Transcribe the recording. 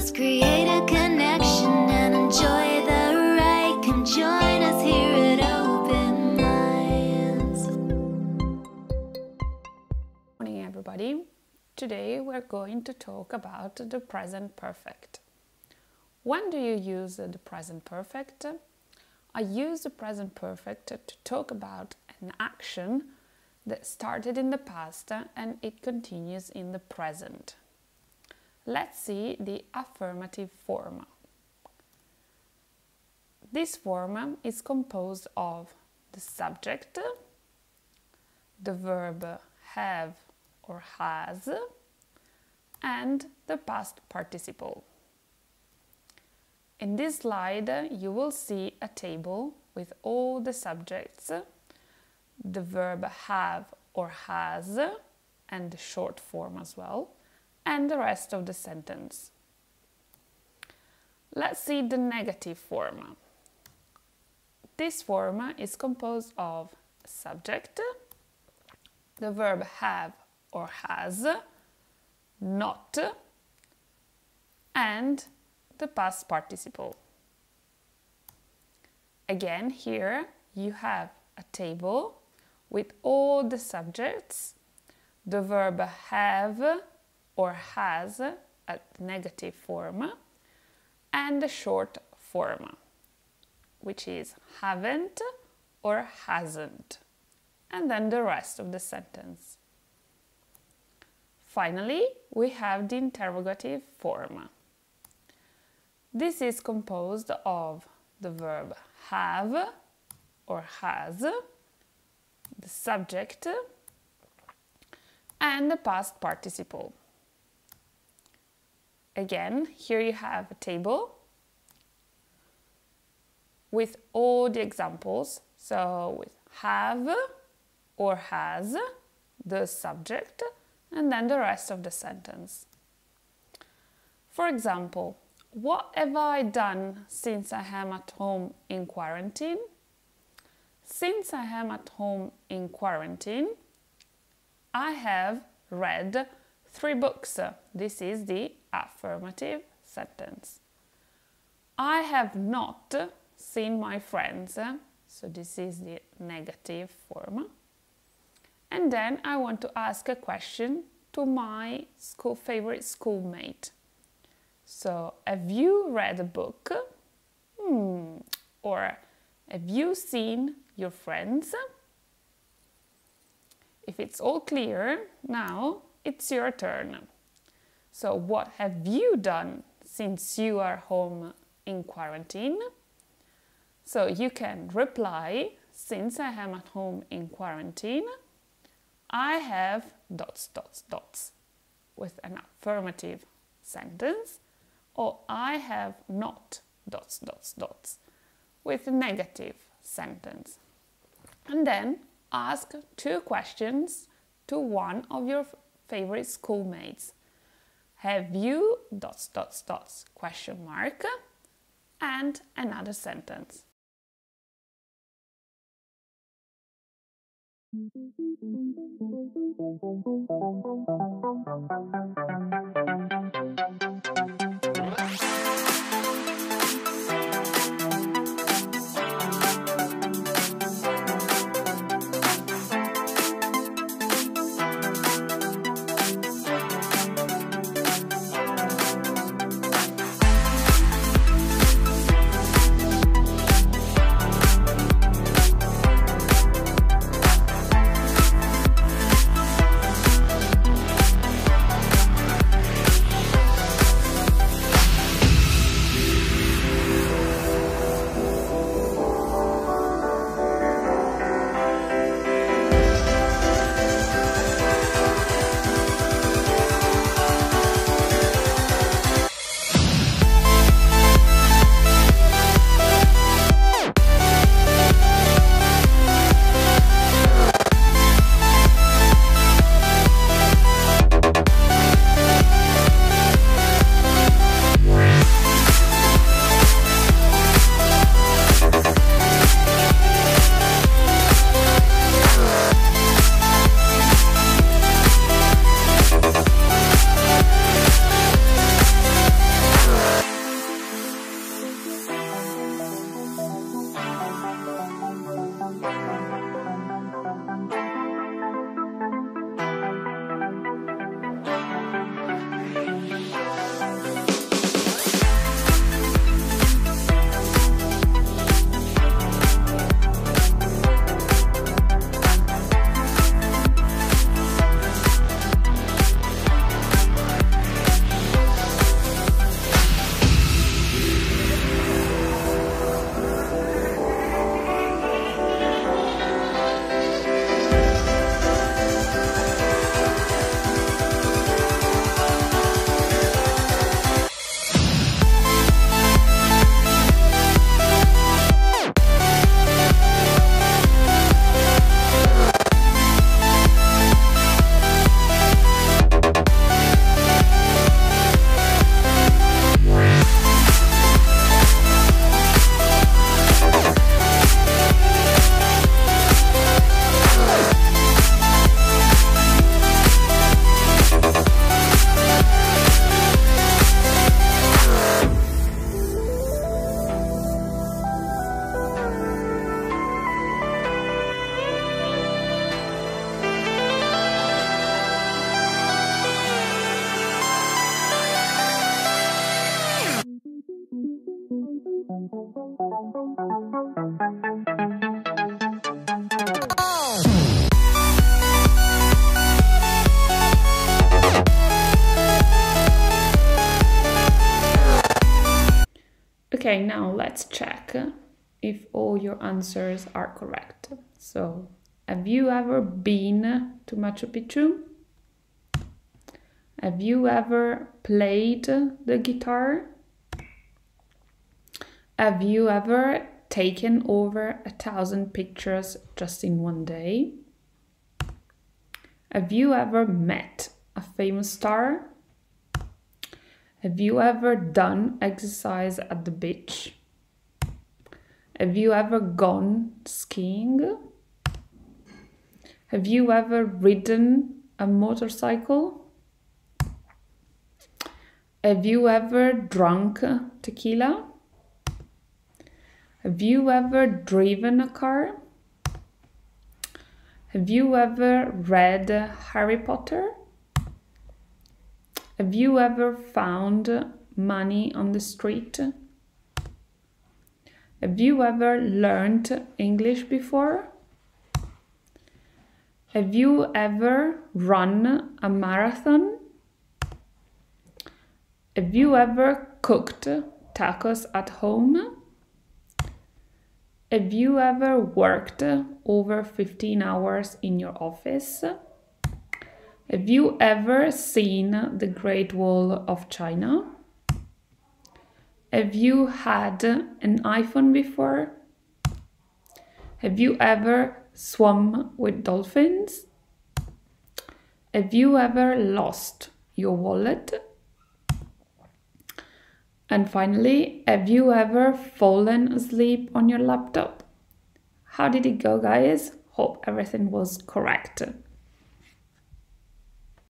Let's create a connection and enjoy the ride. Come join us here at Open Minds. Morning, everybody. Today we're going to talk about the present perfect. When do you use the present perfect? I use the present perfect to talk about an action that started in the past and it continues in the present. Let's see the affirmative form. This form is composed of the subject, the verb have or has, and the past participle. In this slide, you will see a table with all the subjects, the verb have or has, and the short form as well, and the rest of the sentence. Let's see the negative form. This form is composed of subject, the verb have or has, not, and the past participle. Again, here you have a table with all the subjects, the verb have or has a negative form, and the short form, which is haven't or hasn't, and then the rest of the sentence. Finally, we have the interrogative form. This is composed of the verb have or has, the subject, and the past participle. Again, here you have a table with all the examples. So with have or has, the subject, and then the rest of the sentence. For example, what have I done since I am at home in quarantine? Since I am at home in quarantine, I have read three books. This is the affirmative sentence. I have not seen my friends, so this is the negative form. And then I want to ask a question to my school favorite schoolmate. So, have you read a book? Hmm. Or have you seen your friends? If it's all clear, now it's your turn. So, what have you done since you are home in quarantine? So, you can reply since I am at home in quarantine, I have dots, dots, dots with an affirmative sentence or I have not dots, dots, dots with a negative sentence. And then ask two questions to one of your favorite schoolmates? Have you dots dots dots question mark and another sentence. Okay, now let's check if all your answers are correct. So, have you ever been to Machu Picchu? Have you ever played the guitar? Have you ever taken over a thousand pictures just in one day? Have you ever met a famous star? Have you ever done exercise at the beach? Have you ever gone skiing? Have you ever ridden a motorcycle? Have you ever drunk tequila? Have you ever driven a car? Have you ever read Harry Potter? Have you ever found money on the street? Have you ever learned English before? Have you ever run a marathon? Have you ever cooked tacos at home? Have you ever worked over 15 hours in your office? Have you ever seen the Great Wall of China? Have you had an iPhone before? Have you ever swum with dolphins? Have you ever lost your wallet? And finally, have you ever fallen asleep on your laptop? How did it go, guys? Hope everything was correct.